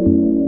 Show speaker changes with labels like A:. A: you